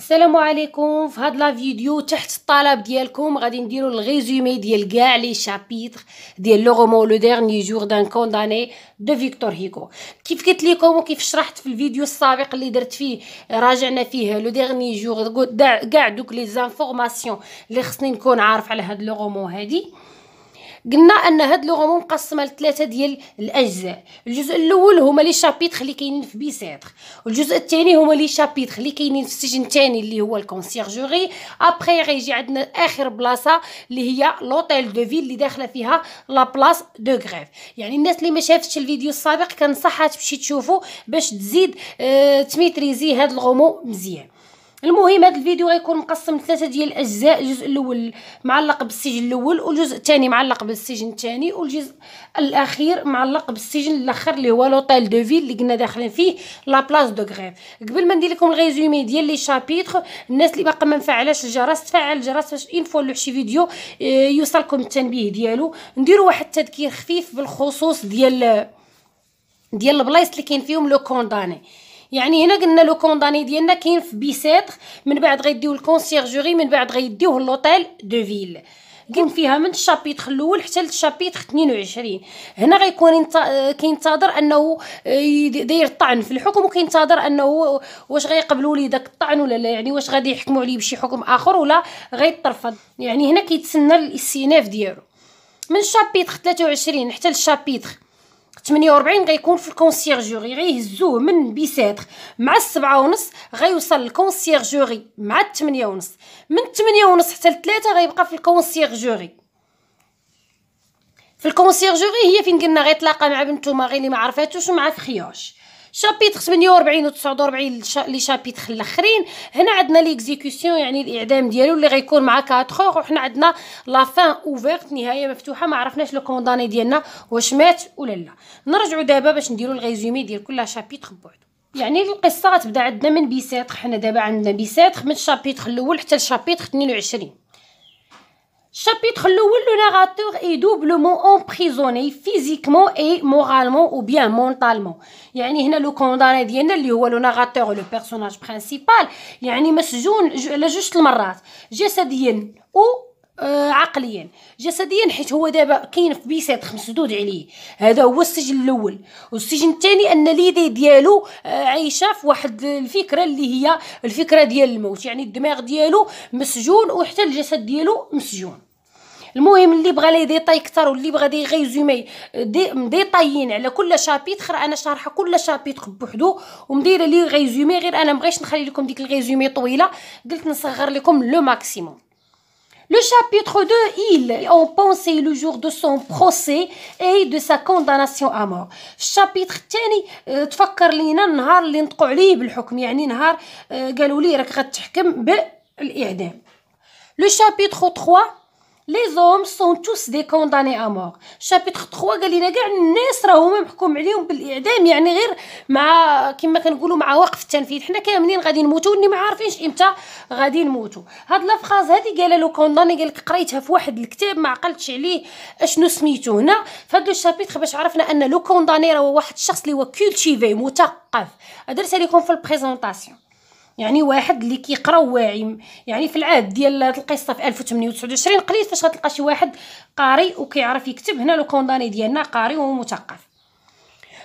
السلام عليكم. في هاد la vidéo تحت الطلب ديالكم غادي نديرو ال résumé ديال كاع les chapitres ديال le roman le dernier jour d'un condamné de Victor Hugo كيف قلت لكم وكيف شرحت في الفيديو السابق اللي درت فيه راجعنا فيه le dernier jour كاع دوك les informations اللي خصني نكون عارف على هاد le roman هادي. قلنا أن هاد le roman مقسمة لثلاثه ديال الأجزاء. الجزء الأول هما les chapitres اللي كاينين في Bicêtre. والجزء الثاني هما les chapitres اللي كاينين في السجن الثاني اللي هو ال Conciergerie. après غيجي عندنا اخر بلاصه اللي هي l'Hôtel de Ville اللي داخلة فيها la place de Grève يعني الناس اللي ما شافتش الفيديو السابق كنصحها تمشي تشوفو باش تزيد آه تميتريزي هاد ال roman مزيان. المهم هذا الفيديو غيكون مقسم لثلاثة ديال الأجزاء الجزء الأول معلق بالسجن الأول والجزء الثاني معلق بالسجن الثاني والجزء الأخير معلق بالسجن الأخر اللي هو l'Hôtel de Ville اللي قلنا داخلين فيه la place de Grève قبل ما ندير لكم ال résumé ديال les chapitres الناس اللي باقا ما مفعلاش الجرس تفعل الجرس باش une fois شي فيديو آه، يوصلكم التنبيه ديالو. نديروا واحد التذكير خفيف بالخصوص ديال ديال البلايص اللي كاين فيهم le condamné يعني هنا قلنا le condamné ديالنا كاين في Bicêtre من بعد غيديو ال Conciergerie من بعد غيديوه l'Hôtel de Ville. كاين فيها من ال chapitre الأول حتى لل chapitre 22 هنا غيكون كينتظر أنه آه، داير الطعن في الحكم وكينتظر أنه واش غيقبلوا لي داك الطعن ولا لا يعني واش غادي يحكموا عليه بشي حكم آخر ولا غيترفض. يعني هنا كيتسنى الاستئناف ديالو. من ال chapitre 23 حتى لل chapitre 48 غيكون في ال Conciergerie غيهزوه من Bicêtre. مع السبعة ونص غيوصل ال Conciergerie مع الثمانية ونص. من الثمانية ونص حتى لثلاثة غيبقى في ال Conciergerie في ال Conciergerie هي فين قلنا غيتلاقى مع بنتو Marie اللي ما عرفاتوش ومع Friauche chapitre 48 و 49 les chapitres الأخرين. هنا عندنا l'exécution يعني الإعدام ديالو اللي غيكون مع 4 وحنا عندنا la fin ouverte نهاية مفتوحة. ما عرفناش le condamné ديالنا واش مات ولا لا. نرجعوا دابا باش نديروا ال résumé ديال كل chapitre بوحدو. يعني القصة غتبدأ عندنا من Bicêtre حنا دابا عندنا Bicêtre من ال chapitre الأول حتى ال chapitre 22 Chapitre le narrateur est doublement emprisonné physiquement et moralement ou bien mentalement. يعني هنا le condamné ديالنا اللي هو le narrateur le personnage principal يعني مسجون على جوج المرات جسديا و آه عقليا. جسديا حيت هو دابا كاين في Bicêtre مسدود عليه. هذا هو السجن الأول. والسجن الثاني أن l'idée ديالو آه عايشة في واحد الفكرة اللي هي الفكرة ديال الموت. يعني الدماغ ديالو مسجون وحتى الجسد ديالو مسجون. المهم اللي بغى les détails أكثر واللي بغى des résumés détaillés على كل chapitre أنا شارحة كل chapitre بوحدو ومديرة les résumés غير أنا مبغيتش نخلي لكم ديك ال résumé طويلة. قلت نصغر لكم le maximum. Le chapitre 2, il repensait le jour de son procès et de sa condamnation à mort. ال chapitre الثاني تفكر لينا النهار اللي نطقوا عليه بالحكم يعني نهار قالوا لي راك غتحكم بالاعدام. le chapitre 3 les hommes sont tous des condamnés à mort chapitre 3 قال لنا كاع الناس راهما محكوم عليهم بالإعدام يعني غير مع كما كنقولوا مع وقف التنفيذ. حنا كاملين غادي نموتوا؟ وني ما عارفينش إمتى غادي نموتوا. هاد la phrase هادي قال le condamné قال لك قريتها في واحد الكتاب ما عقلتش عليه أشنو سميتو هنا. فهاد le chapitre باش عرفنا أن le condamné راه واحد الشخص اللي هو cultivé مثقف. درت لكم في ال présentation. يعني واحد اللي كيقرا واعي. يعني في العهد ديال القصة في 1829 قليل فاش غتلقى شي واحد قاري وكيعرف يكتب. هنا le condamné ديالنا قاري ومثقف.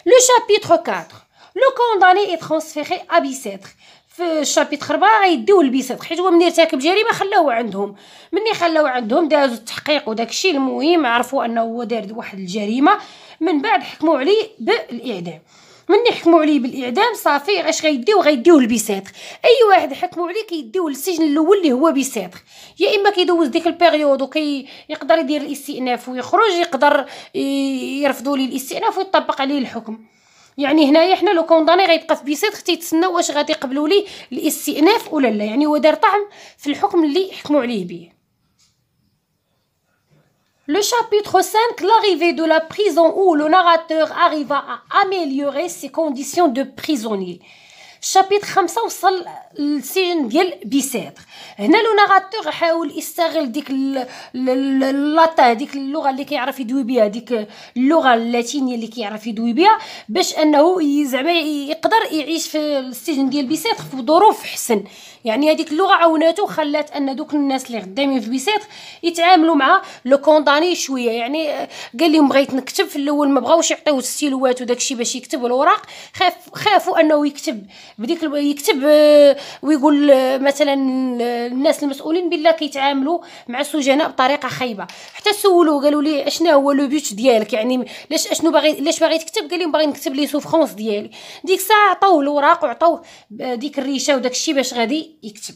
le chapitre 4 le condamné est transféré à Bicêtre في ال chapitre 4 غيديو ل Bicêtre حيت هو ملي ارتكب جريمة خلاوه عندهم. ملي خلاوه عندهم دازوا التحقيق وداكشي المهم عرفوا أنه هو دار واحد الجريمة. من بعد حكموا عليه بالإعدام. من يحكموا عليه بالإعدام صافي اش غيديو؟ غيديوه ل Bicêtre أي واحد حكموا عليه كيديوه للسجن الأول اللي هو Bicêtre يا إما كيدوز ديك ال période وكي يقدر يدير الاستئناف ويخرج يقدر يرفضوا ليه الاستئناف ويطبق عليه الحكم. يعني هنايا حنا لو كونداني غيبقى في بيساتر تيتسنى واش غادي يقبلوا ليه الاستئناف ولا لا. يعني هو دار طعم في الحكم اللي حكموا عليه به Le chapitre 5, l'arrivée de la prison où le narrateur arriva à améliorer ses conditions de prisonnier. شابيتر خمسة وصل للسجن ديال بيسيتر هنا لو ناراتور حاول يستغل ديك لاتا ديك اللغة اللي كيعرف يدوي بها ديك اللغة اللاتينيه اللي كيعرف يدوي بها باش انه زعما يقدر يعيش في السجن ديال Bicêtre في ظروف حسن يعني هذيك اللغة عاوناتو خلات أن دوك الناس اللي خدامين في Bicêtre يتعاملوا مع le condamné شوية. يعني قال لهم بغيت نكتب في الأول ما بغاوش يعطيوه الستيلوات وداكشي باش يكتب الوراق خاف خافوا أنه يكتب بديك يكتب آه، ويقول آه، مثلا الناس المسؤولين باللي كيتعاملوا مع السجناء بطريقة خايبة. حتى سولوه قالوا لي اشنا هو le but ديالك؟ يعني لاش أشنو باغي لاش باغي تكتب؟ قال لهم باغي نكتب les souffrances ديالي. ديك الساعة عطاوه الوراق وعطاوه ديك الريشة وداك الشيء باش غادي يكتب.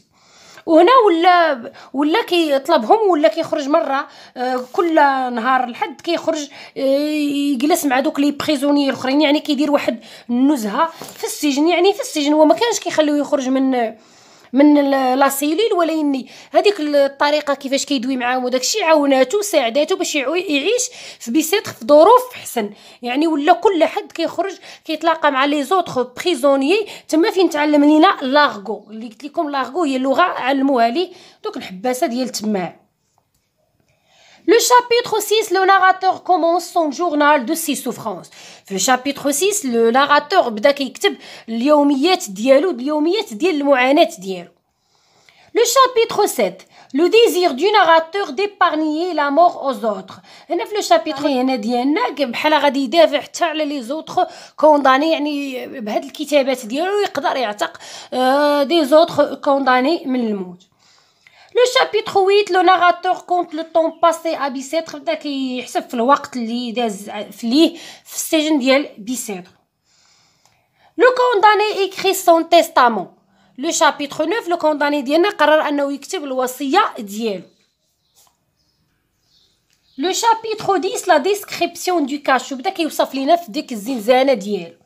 وهنا ولا ولا كيطلبهم ولا كيخرج مرة آه، كل نهار الحد كيخرج آه، يجلس مع دوك les prisonniers الاخرين يعني كيدير واحد النزهة في السجن. يعني في السجن هو ما كانش كيخليوه يخرج من من la cellule ولكن هذيك الطريقة كيفاش كيدوي معاهم وداك الشيء عاوناتو ساعداتو باش يعيش في Bicêtre في ظروف حسن. يعني ولا كل حد كيخرج كيتلاقى مع les autres prisonniers تما فين تعلم لينا l'argot. اللي قلت لكم l'argot هي اللغة علموها لي. دوك الحباسة ديال تما Le chapitre 6, le narrateur commence son journal de ses souffrances. Le chapitre 6, le narrateur بدا كيكتب اليوميات ديالو اليوميات ديال المعاناة ديالو. Le chapitre 7, le désir du narrateur d'épargner la mort aux autres. هنا في le chapitre هنا ديالنا بحال غادي يدافع حتى على les autres condamnés يعني بهاد الكتابات ديالو يقدر يعتق des autres condamnés من الموت. le chapitre 8 le narrateur compte le temps passé à Bicêtre بدا كيحسب في الوقت اللي داز فيه في السجن ديال Bicêtre le condamné écrit son testament le chapitre 9 le condamné ديالنا قرر انه يكتب الوصيه ديالو le chapitre 10 la description du cachot بدا كيوصف لينا في ديك الزنزانه ديالو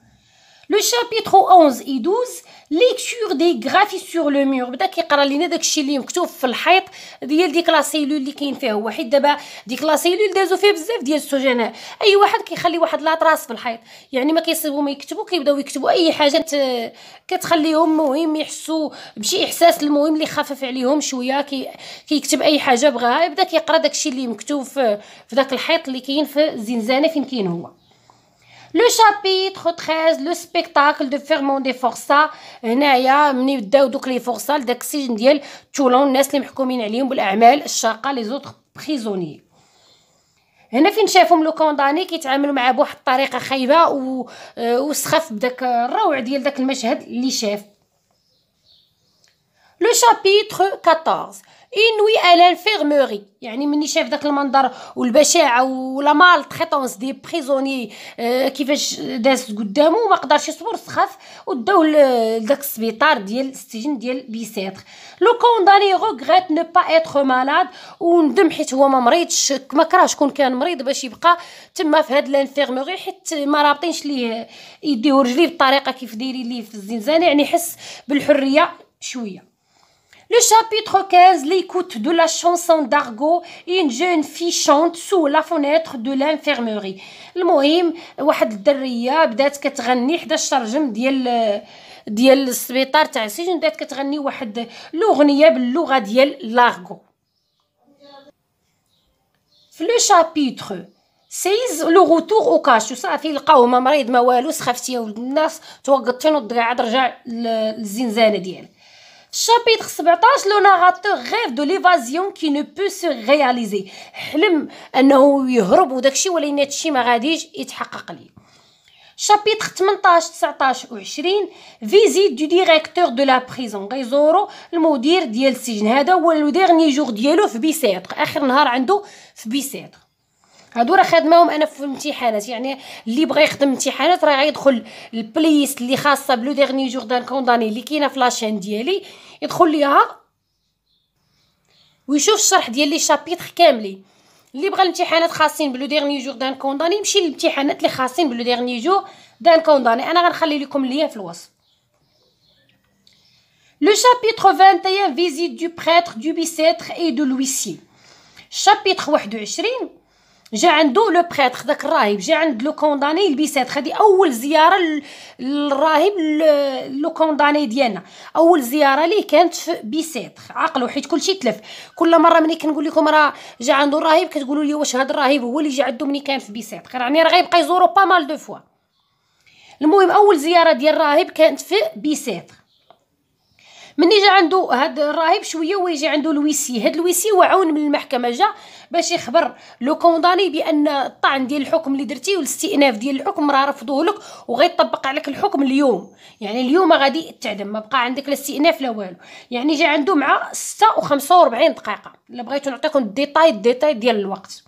le chapitre 11 et 12 lecture des graffitis sur le mur بدا كيقرا لينا داكشي اللي مكتوب في الحيط ديال ديك la cellule اللي كاين فيها هو حيت دابا ديك la cellule دازو فيها بزاف ديال السجناء اي واحد كيخلي واحد la trace في الحيط يعني ما كيصيبوا ما يكتبوا كيبداو يكتبوا اي حاجة كتخليهم مهم يحسوا بشي احساس المهم اللي خفف عليهم شوية كي كيكتب اي حاجة بغاها يبدا كيقرا داكشي اللي مكتوب في, في داك الحيط اللي كاين في الزنزانه فين كاين هو le chapitre 13 le spectacle du ferrement des forçats هنايا ملي بداو دوك les forçats لداك السجن ديال Toulon الناس اللي محكومين عليهم بالأعمال الشاقه les autres prisonniers هنا فين شافهم le condamné كيتعاملوا معاه بواحد الطريقة خايبة و وسخف بداك الروع ديال داك المشهد اللي شاف. le chapitre 14 envoi à l'infirmerie يعني مني شاف داك المنظر والبشاعة و la maltraitance des prisonniers آه كيفاش داز قدامه وما قدرش يصبر سخف وداو لداك السبيطار ديال السجن ديال Bicêtre. le condamné regrette ne pas être malade وندم حيت هو ما مريضش ما كرهش شكون كان مريض باش يبقى تما في هاد l'infirmerie حيت ما رابطينش ليه يديه رجليه بالطريقة كيف دايرين ليه في الزنزانه يعني حس بالحريه شوية Le chapitre 15, l'écoute de la chanson d'argot, une jeune fille chante sous la fenêtre de l'infirmerie. المهم واحد الدريه بدات كتغني حدا الشرجم ديال ديال السبيطار تاع السجن بدات كتغني واحد الاغنيه باللغة ديال l'argot في le chapitre seize le retour au cachot صافي لقاوه ما مريض ما والو سخفتي يا ولد الناس توقطتي نوض عاد رجع للزنزانه ديالك Chapitre 17 le narrateur rêve de l'évasion qui ne peut se réaliser. حلم انه يهرب وداكشي ولكن هادشي ما غاديش يتحقق ليه chapitre 18 19 و 20 visite du directeur de la prison غيزورو المدير ديال السجن هذا هو le dernier jour ديالو في Bicêtre اخر نهار عنده في Bicêtre هادو راه خدماهم أنا في الامتحانات يعني اللي بغى يخدم امتحانات راه غيدخل ال playlist اللي خاصة ب Le dernier jour d'un condamné اللي كاينة في la chaîne ديالي يدخل ليها ويشوف الشرح ديال les chapitres كاملين. اللي بغى الامتحانات خاصين ب Le dernier jour d'un condamné يمشي للامتحانات اللي خاصين ب Le dernier jour d'un condamné. أنا غنخلي لكم اللي في الوصف. le chapitre 21 visite du prêtre de Bicêtre et de l'huissier chapitre 21 جا عنده le prêtre داك الراهب جا عند le condamné ل Bicêtre هادي أول زيارة للراهب le condamné ديالنا. أول زيارة ليه كانت في Bicêtre. عقلوا حيت كلشي تلف. كل مرة ملي كنقول لكم راه جا عنده الراهب كتقولوا لي واش هاد الراهب هو اللي جا عنده ملي كان في Bicêtre. يعني راه غيبقى يزورو pas mal de fois. المهم أول زيارة ديال الراهب كانت في Bicêtre. مني جا عنده هاد الراهب شوية ويجي عنده الويسي هاد الويسي وعون من المحكمة جا باش يخبر le condamné بأن الطعن ديال الحكم اللي درتي والاستئناف ديال الحكم راه رفضوه لك وغيطبق عليك الحكم اليوم. يعني اليوم غادي تعدم ما بقى عندك لا استئناف لا والو. يعني جا عنده مع 6 و 45 دقيقة. الا بغيتو نعطيكم الديتاي الديتاي ديال الوقت.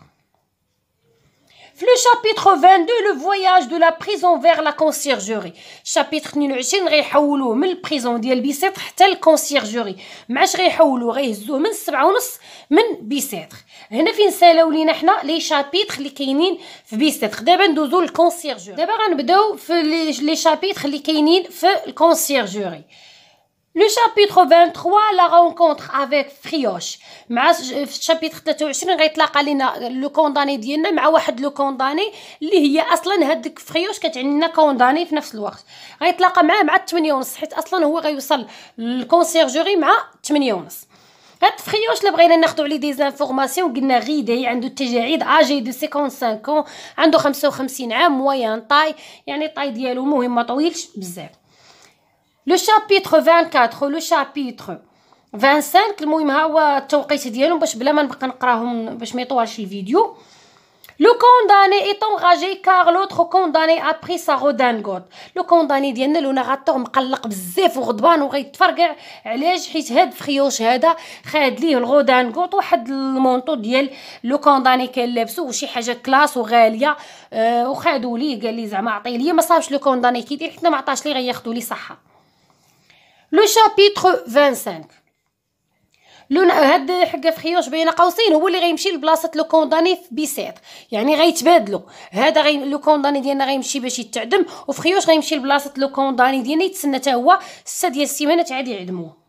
في chapitre 22 le voyage de la prison vers la Conciergerie chapitre 22 غيحولوه من ال prison ديال Bicêtre حتى ال Conciergerie معاش غيحولوه غيهزوه من السبعة ونص من Bicêtre هنا فين سالاو لينا حنا les chapitres اللي كاينين في Bicêtre دابا ندوزو لل Conciergerie دابا غنبداو في les chapitres اللي كاينين في ال Conciergerie le chapitre 23 la rencontre avec friauche مع ال chapitre 23 غيتلاقى لينا le condamné ديالنا مع واحد le condamné اللي هي أصلا هاديك friauche كتعني لنا condamné في نفس الوقت. غيتلاقى معاه مع 8 ونص حيت أصلا هو غيوصل لل Conciergerie مع 8 ونص. هاد friauche اللي بغينا ناخدو عليه des informations قلنا غيدي عنده التجاعيد أجي دو 55 كون عنده 55 عام moyenne taille يعني taille ديالو مهم ما طويلش بزاف. le chapitre 24 le chapitre 25 المهم ها هو التوقيت ديالهم باش بلا ما نبقى نقراهم باش ما يطولش الفيديو le condamné est enragé car l'autre condamné a pris sa redingote le condamné ديالنا le narrateur مقلق بزاف وغضبان وغيتفرقع علاش حيت هاد friauche هذا خاد ليه ال redingote واحد ال manteau ديال لو كونداني كان لابسو وشي حاجة كلاس وغاليه آه وخادو ليه قال لي زعما عطيه ليا ما صابش لو كونداني كيدير حتى ما عطاش لي غياخدو لي صحه لو شابيتر 25 لون هاد حق فخيوش بين قوسين هو اللي غيمشي لبلاصة لو كونداني في يعني غيتبادلوا هذا غي لو كونداني ديالنا غيمشي باش يتعدم وفخيوش غيمشي لبلاصة لو كونداني ديالنا يتسنى حتى هو 6 ديال السيمانات عاد يعدموه.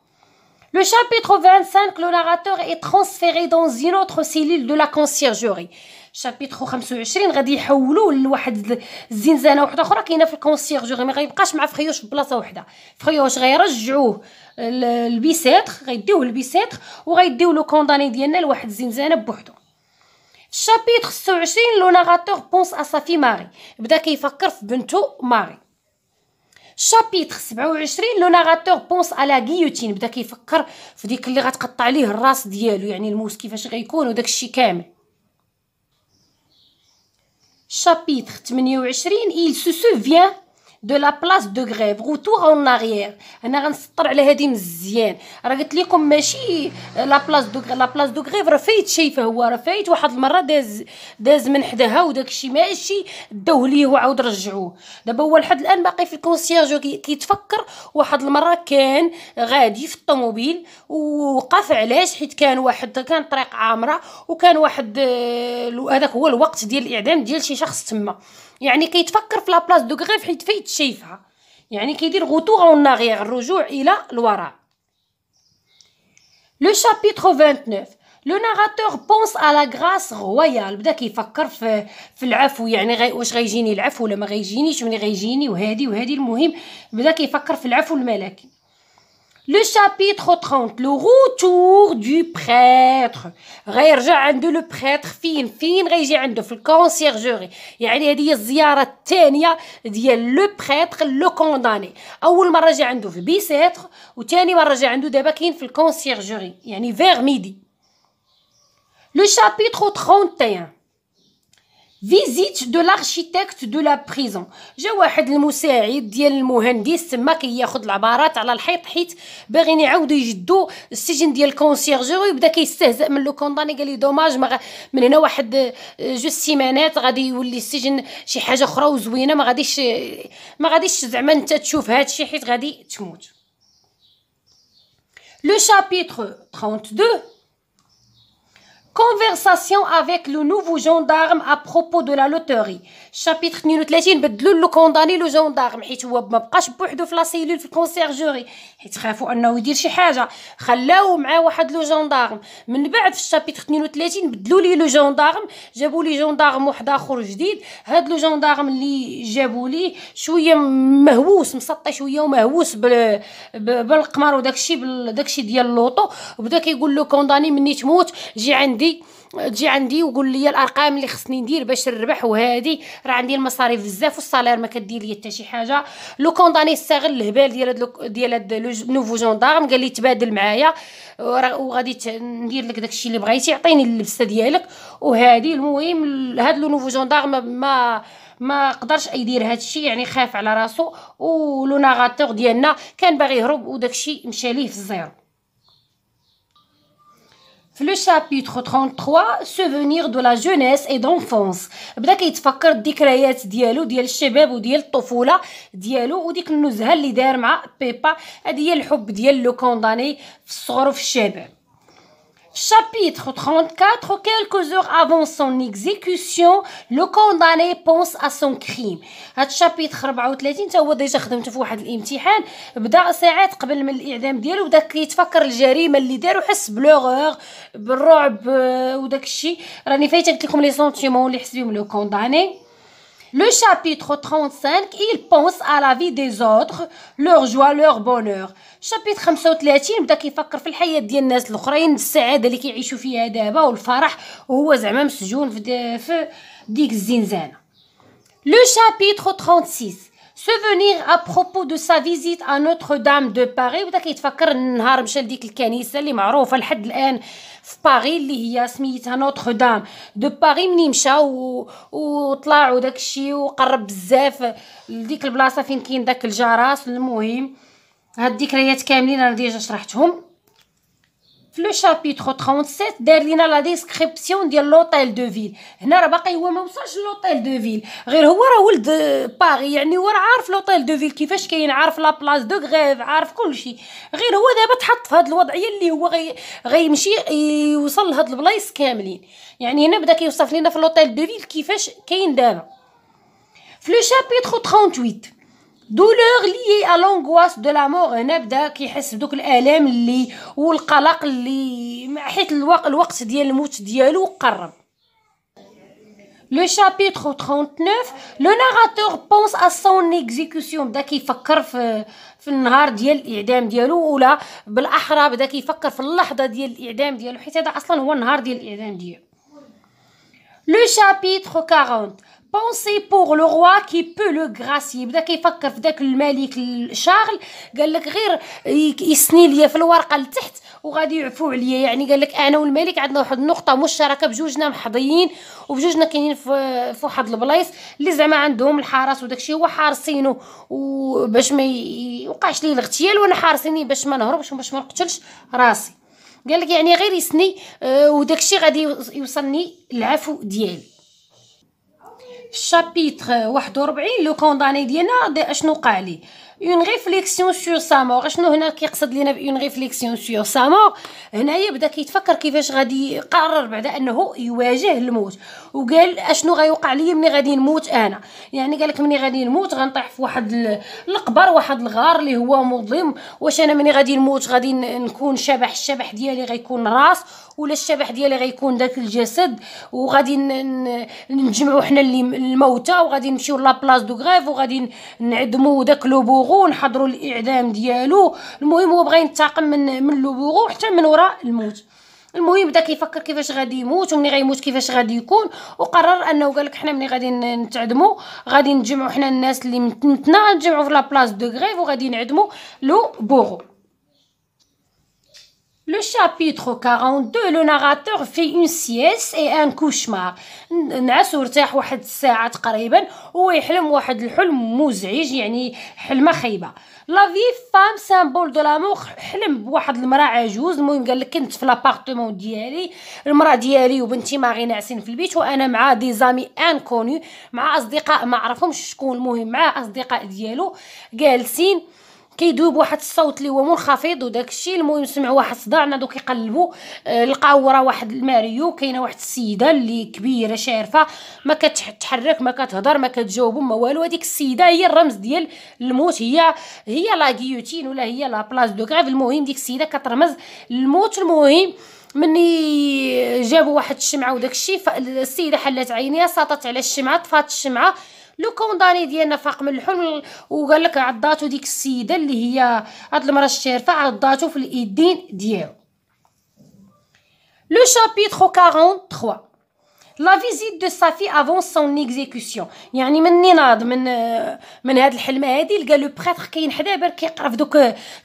Le chapitre 25, le narrateur est transféré dans une autre cellule de la conciergerie. chapitre 25 غادي يحولوه لواحد الزنزانه وحده أخرى كاينة في ال Conciergerie. ما غيبقاش مع friauche في بلاصة وحده friauche غيرجعوه ل Bicêtre غيديوه ل Bicêtre وغيديو le condamné ديالنا لواحد الزنزانه بوحدو. chapitre 26 le narrateur pense à sa fille Marie بدا كيفكر في بنتو ماري chapitre 27 le narrateur pense à la guillotine بدا كيفكر في ديك اللي غتقطع ليه الراس ديالو يعني الموس كيفاش غيكون وداك الشيء كامل chapitre 28 il se souvient de la place de grève retour en arrière. أنا غنسطر على هذه مزيان. راه قلت لكم ماشي la place de la place de grève راه فايت شايفه هو راه فايت. واحد المرة داز داز من حداها وداك الشيء ماشي داوه ليه وعاود رجعوه. دابا هو لحد الآن باقي في ال Conciergerie كيتفكر. واحد المرة كان غادي في الطوموبيل ووقف علاش؟ حيت كان واحد كان طريق عامرة وكان واحد هذاك هو الوقت ديال الإعدام ديال شي شخص تما. يعني كيتفكر في la place de grève حيت فايت شايفها. يعني كيدير retour en arrière الرجوع إلى الوراء. le chapitre 29 le narrateur pense à la grâce royale بدا كيفكر في في العفو. يعني غي واش غيجيني العفو ولا ما غيجينيش؟ ملي غيجيني؟ وهادي وهادي المهم. بدا كيفكر في العفو الملكي. Le chapitre 30, le retour du prêtre. غيرجع عنده le prêtre فين فين غيجي عنده في ال Conciergerie يعني هذه هي الزياره الثانية ديال le prêtre le condamné اول مره جا عنده في Bicêtre وثاني مره جا عنده دابا كاين في ال Conciergerie يعني vers midi le chapitre 31 visite de l'architecte de la prison جا واحد المساعد ديال المهندس تما كياخذ العبارات على الحيط حيت باغيين يعاودوا يجدوا السجن ديال ال Conciergerie ويبدا كيستهزئ من le condamné قال لي dommage من هنا واحد جوج سيمانات غادي يولي السجن شي حاجة أخرى وزوينة ما غاديش ما غاديش زعما أنت تشوف هادشي حيت غادي تموت. le chapitre 32 conversation avec le nouveau gendarme à propos de la loterie chapitre 32 بدلوا le condamné le gendarme حيت هو ما بقاش بوحدو في la cellule في ال Conciergerie حيت خافوا أنه يدير شي حاجة. خلاو معاه واحد le gendarme من بعد في ال chapitre 32 بدلوا لي le gendarme جابوا لي gendarme واحد آخر جديد. هاد le gendarme اللي جابوا لي شوية مهووس مسطي شوية ومهووس بالقمر وداكشي داكشي ديال ال loto. وبدا كيقول ل le condamné مني تموت. جي عندي تجي عندي وقول لي الأرقام اللي خصني ندير باش نربح وهادي. راه عندي المصاريف بزاف وال salaire ما كدير لي حتى شي حاجة. le condamné استغل الهبال ديال هاد ديال هاد nouveau gendarme قال لي تبادل معايا. وغادي ندير لك داكشي اللي بغيتي عطيني اللبسة ديالك. وهادي المهم هاد le nouveau gendarme ما ما قدرش يدير هادشي يعني خاف على راسو. و le narrateur ديالنا كان باغي يهرب وداكشي مشى ليه في ال zéro. في le chapitre 33 souvenirs de la jeunesse et d'enfance بدا كيتفكر الذكريات ديالو ديال الشباب وديال الطفوله ديالو وديك النزهه اللي دار مع بيبا هذه هي الحب ديال le condamné في الصغر وفي الشباب Chapitre 34, quelques heures avant son exécution, le condamné pense à son crime. هاد ال chapitre 34 تا هو ديجا خدمته في واحد الامتحان بدا ساعات قبل من الاعدام ديالو بدا كيتفكر الجريمه اللي دار وحس بلوغور بالرعب وداك الشيء راني فايته قلت لكم les sentiments اللي حس بهم le condamné Le chapitre 35, il pense à la vie des autres, leur joie, leur bonheur. chapitre 35 بدا كيفكر في الحياة ديال الناس الاخرين السعاده اللي كيعيشوا فيها دابا والفرح وهو زعما مسجون في, في ديك الزنزانه. Le chapitre 36 Souvenir à propos de sa visite à Notre-Dame de Paris بدا كيتفكر النهار مشى لديك الكنيسة اللي معروفة لحد الآن في باري اللي هي سميتها Notre-Dame de Paris مني مشى و... وطلع وداك الشيء وقرب بزاف لديك البلاصة فين كاين داك الجرس المهم هاد الذكريات كاملين أنا ديجا شرحتهم. في le chapitre 37 دار لينا la description ديال l'hôtel de ville هنا راه باقي هو ما وصلش l'hôtel de ville غير هو راه ولد باغي يعني هو راه عارف l'hôtel de ville كيفاش كاين عارف la place de Grève عارف كلشي غير هو دابا تحط في هاد الوضعيه اللي هو غي يوصل لهاد البلايص كاملين يعني هنا بدا كيوصف لينا في l'hôtel de ville كيفاش كاين دابا في le chapitre 38 douleur liée à l'angoisse de la mort هنا بدا كيحس بدوك الالام اللي والقلق اللي حيت الوقت الوقت ديال الموت ديالو قرب le chapitre 39 le narrateur pense à son exécution بدا كيفكر في في النهار ديال الاعدام ديالو ولا بالاحرى بدا كيفكر في اللحظه ديال الاعدام ديالو حيت هذا أصلا هو النهار ديال الاعدام ديالو le chapitre 40 pensée pour le roi qui peut le gracier بدا كيفكر في داك الملك شارل قال لك غير يسني ليا في الورقه لتحت وغادي يعفو عليا يعني قال لك أنا والملك عندنا واحد النقطه مشتركه بجوجنا محظيين وبجوجنا كاينين في, واحد البلايص اللي زعما عندهم الحرس وداكشي هو حارسينه وباش ما يوقعش ليه الاغتيال وأنا حارسيني باش ما نهربش وباش ما نقتلش راسي قال لك يعني غير يسني وداكشي غادي يوصلني العفو ديالي chapitre 41 le condamné ديالنا اشنو وقع ليه une réflexion sur sa mort شنو هنا كيقصد لينا ب une réflexion sur sa mort هنايا بدا كيتفكر كيفاش غادي قرر بعدا انه يواجه الموت وقال اشنو غيوقع لي ملي غادي نموت أنا يعني قال لك ملي غادي نموت غنطيح في واحد القبر واحد الغار اللي هو مظلم واش أنا ملي غادي نموت غادي نكون شبح الشبح ديالي غيكون راس ولا الشبح ديالي غيكون داك الجسد وغادي نجمعوا حنا الموتى وغادي نمشيو la place de Grève وغادي نعدموا داك le bourreau نحضروا الإعدام ديالو. المهم هو بغى ينتقم من من le bourreau حتى من وراء الموت. المهم بدا كيفكر كيفاش غادي يموت ومني غيموت كيفاش غادي يكون وقرر انه قال لك حنا ملي غادي نتعدموا غادي نجمعوا حنا الناس اللي متنا نجمعوا في la place de Grève وغادي نعدموا le bourreau Le chapitre 42 le narrateur fait une sieste et un cauchemar. نعس وارتاح واحد الساعة تقريبا هو يحلم واحد الحلم مزعج يعني حلمة خايبة la vieille femme symbole de la mort حلم بواحد المراه عجوز المهم قال لك كنت في l'appartement ديالي المراه ديالي وبنتي ماغي ناعسين في البيت وأنا مع des amis inconnus مع اصدقاء ما عرفهمش شكون المهم مع اصدقاء ديالو جالسين كيدوب واحد الصوت اللي هو منخفض وداك الشيء المهم سمعوا واحد الصداع نادو كيقلبوا آه لقاو ورا واحد الماريو كاينة واحد السيدة اللي كبيرة شارفة ما كتحرك ما كتهضر ما كتجاوب ما والو هذيك السيدة هي الرمز ديال الموت هي هي la guillotine ولا هي la place de Grève المهم ديك السيدة كترمز الموت المهم مني جابوا واحد الشمعة وداك الشيء السيدة حلات عينيها ساطت على الشمعة طفات الشمعة le condamné ديالنا فاق من الحلم وقال لك عضاتو ديك السيدة اللي هي هاد المرأة الشارفه عضاتو في الإيدين ديالو. le chapitre 43 la visite de sa fille avant son exécution يعني مني ناض من من هاد الحلمه هادي لقى le prêtre كاين حدا بر كيقرا في دوك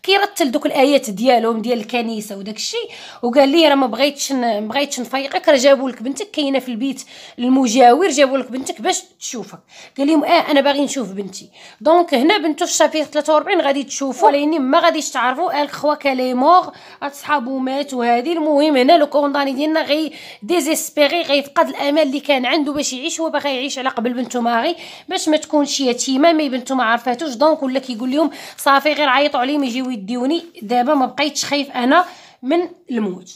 كيرتل دوك الايات ديالهم ديال الكنيسه وداك الشيء وقال لي راه ما بغيتش ما بغيتش نفيقك راه جابوا لك بنتك كاينة في البيت المجاور جابوا لك بنتك باش تشوفك قال لهم آه أنا باغي نشوف بنتي donc هنا بنتو في ال chapitre 43 غادي تشوفوا ولكن ما غاديش تعرفوا elle croit qu'il est mort صحابو ماتوا هادي المهم هنا le condamné ديالنا غي désespéré غيفقد الأمل اللي كان عنده باش يعيش هو باغي يعيش على قبل بنته ماغي باش ما تكونش يتيمة. mais بنته ما عرفاتوش donc ولا كيقول لهم صافي غير عيطوا عليهم يجيو يديوني. دابا ما بقيتش خايف أنا من الموت.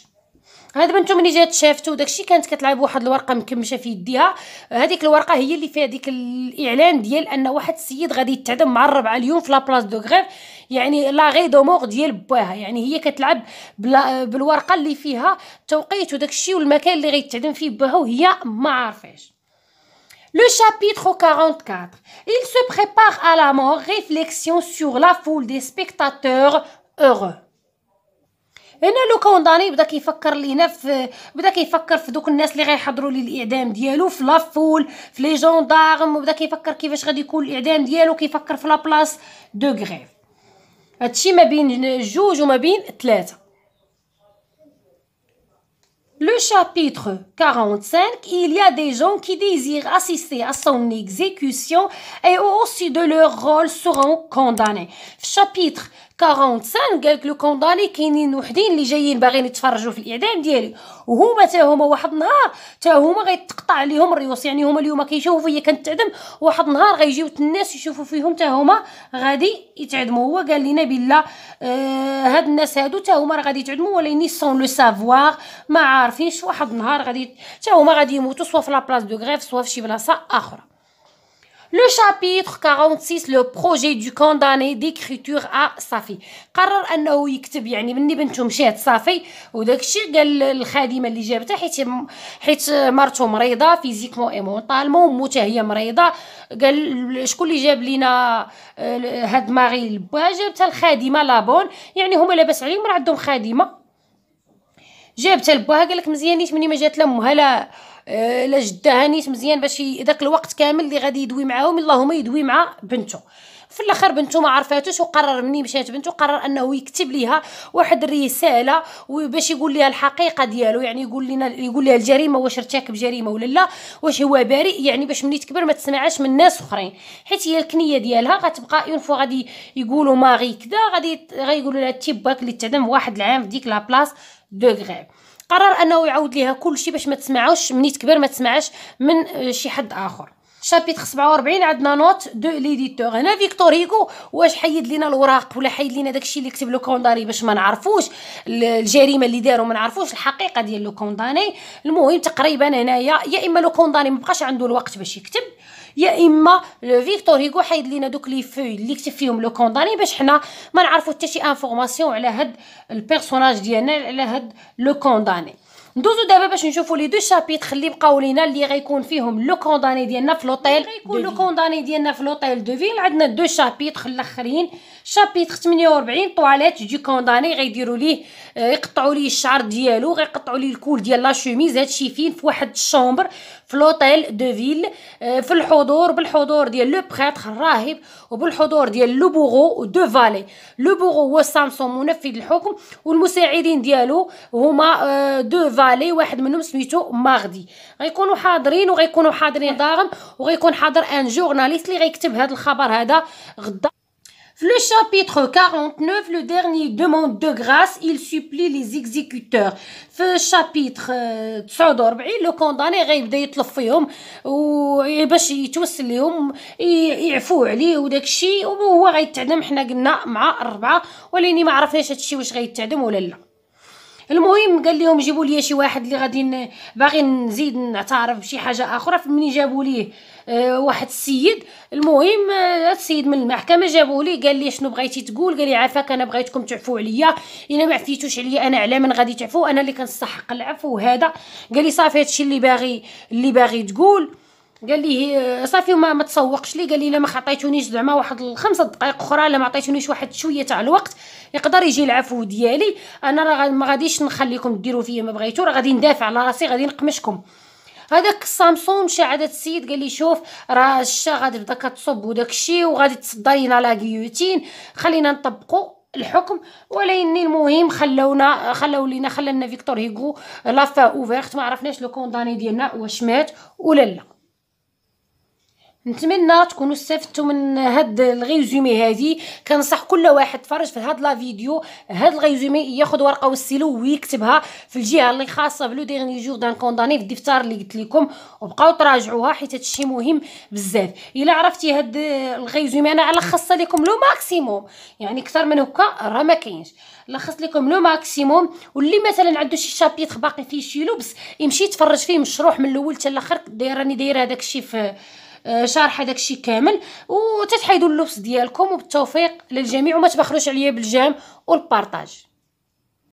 هاد بنتو ملي جات شافتو داكشي كانت كتلعب واحد الورقة مكمشة في يديها. هذيك الورقة هي اللي فيها ديك الإعلان ديال أن واحد السيد غادي يتعدم مع الربعة اليوم في la de Grève. يعني l'arrêt de mort ديال باها يعني هي كتلعب بالورقة اللي فيها توقيت وداكشي والمكان اللي غيتعدم فيه باها وهي ما عارفاش Le chapitre 44. Il se prépare à la mort, réflexion sur la foule des spectateurs heureux. هنا لو كونداني بدا كيفكر لينا في بدا كيفكر في دوك الناس اللي غيحضروا ليه الإعدام ديالو في لافول في لي جوندارم وبدا كيفكر كيفاش غادي يكون الإعدام ديالو كيفكر في لا بلاص دو غريف هادشي ما بين جوج وما بين ثلاثة Le chapitre 45, il y a des gens qui désirent assister à son exécution et aussi de leur rôle seront condamnés. Chapitre 45 قالك لو كونداني كاينين وحدين اللي جايين باغيين يتفرجوا في الإعدام ديالي. وهما تا هما واحد النهار تا هما غيتقطع عليهم الريوس. يعني هما اليوم كيشوفوا فيا كنتعدم. واحد النهار غيجيو الناس يشوفوا فيهم تا هما غادي يتعدموا. هو قال لنا بلا آه هاد الناس هادو تا هما راه غادي يتعدموا ولكن sans le savoir ما عارفينش. واحد النهار غادي تا هما غادي يموتوا سوا في la place de Grève سوا في شي بلاصة أخرى. Le chapitre 46 le projet du condamné d'écriture à صافي قرر أنه يكتب يعني مني بنته مشات صافي وداك الشيء قال الخادمة اللي جابتها حيت حيت مرته مريضة physiquement et mentalement وموتها هي مريضة. قال شكون اللي جاب لينا هاد Marie لبا جابتها الخادمة la bonne. يعني هما لاباس عليهم راه عندهم خادمة. جابتها لباها قال لك مزيانيش مني ما جات لأمها لا آه، لا جدها نيت مزيان باش داك الوقت كامل اللي غادي يدوي معاهم اللهم يدوي مع بنته. في الآخر بنته ما عرفاتوش وقرر مني مشات بنته قرر أنه يكتب ليها واحد الرسالة باش يقول لها الحقيقة ديالو يعني يقول لنا يقول لها الجريمة واش ارتكب جريمة ولا لا واش هو بريء يعني باش ملي تكبر ما تسمعش من ناس أخرين. حيت هي الكنية ديالها غتبقى en fait غادي يقولوا Marie كذا غادي غيقولوا لها باك اللي تعدم واحد العام في ديك la place. de Grève قرر أنه يعاود ليها كل شيء باش ما تسمعوش مني تكبر ما تسمعش من شي حد آخر. chapitre 47 عندنا note de l'éditeur. هنا فيكتور هيغو واش حيد لينا الوراق ولا حيد لينا داكشي اللي كتب le condamné باش ما نعرفوش؟ الجريمة اللي داروا ما نعرفوش الحقيقة ديال le condamné. المهم تقريبا هنايا يا إما le condamné مبقاش عنده الوقت باش يكتب يا إما فيكتور هيغو حيد لينا دوك les feuilles اللي كتب فيهم le condamné باش حنا ما نعرفو حتى شي information على هاد ال personnage ديالنا على هاد le condamné. ندوزو دابا باش نشوفو les deux chapitres اللي بقاو لينا اللي غيكون فيهم le condamné ديالنا في لوطيل غيكون le condamné ديالنا في l'hôtel de ville. عندنا deux chapitres الأخرين. chapitre 48 toilette du condamné غيديروا ليه يقطعوا ليه الشعر ديالو غيقطعوا ليه ال col ديال la chemise هادشي فين؟ في واحد ال chambre في l'hôtel de ville في الحضور. بالحضور ديال le prêtre الراهب وبالحضور ديال le bourreau deux valets le bourreau هو Samson منفذ الحكم. والمساعدين ديالو هما deux valets واحد منهم سميتو ماغدي. غيكونوا حاضرين وغيكونوا حاضرين داغم وغيكون حاضر ان جورناليست اللي غيكتب هذا الخبر هذا غدا. Le chapitre 49, le dernier demande de grâce, il supplie les exécuteurs. في chapitre 49 لو كونداني غيبدا يطلب فيهم باش يتوسل لهم يعفو عليه وداك الشيء وهو غيتعدم حنا قلنا مع الربعه وليني ما عرفناش هادشي واش غيتعدم ولا لا المهم قال لهم جيبوا لي شي واحد اللي غادي باغي نزيد نعترف بشي حاجة أخرى فمني جابوا ليه واحد السيد. المهم آه السيد من المحكمة جابوا لي قال لي شنو بغيتي تقول؟ قال لي عافاك أنا بغيتكم تعفوا عليا. إلا ما عفيتوش عليا أنا على من غادي تعفوا أنا اللي كنستحق العفو وهذا قال لي صافي هادشي اللي باغي اللي باغي تقول. قال لي صافي ما, ما تسوقش لي. قال لي إلا ما عطيتونيش زعما واحد الخمسة دقائق أخرى إلا ما عطيتونيش واحد شوية تاع الوقت يقدر يجي العفو ديالي. أنا راه ما غاديش نخليكم ديروا فيا ما بغيتو راه غادي ندافع على راسي غادي نقمشكم. هذاك ال Samson مشى عاد السيد قال لي شوف راه الشتا غادي تبدا كتصب وداك الشيء وغادي تصدى لينا la guillotine خلينا نطبقوا الحكم. ولكن المهم خلونا خلو لينا خلى فيكتور هيغو la fin ouverte. ما عرفناش le condamné ديالنا واش مات ولا لا. نتمنى تكونوا استفدتوا من هاد ال résumé هادي. كنصح كل واحد تفرج في هاد la vidéo. هاد ال résumé ياخذ ورقة والستيلو ويكتبها في الجهة اللي خاصة ب le dernier jour d'un condamné في الدفتر اللي قلت لكم. وبقاو تراجعوها حيت هادشي مهم بزاف. إلا عرفتي هاد ال résumé أنا لخصت لكم le maximum. يعني أكثر من هكا راه ما كاينش. لخصت لكم le maximum. واللي مثلا عنده شي chapitre باقي فيه شي لبس يمشي يتفرج فيه مشروح من الأول حتى الأخر. داير راني دايره الشيء في شارحه داكشي كامل وتتحيدوا اللبس ديالكم وبالتوفيق للجميع وما تبخلوش عليا بالجام والبارطاج.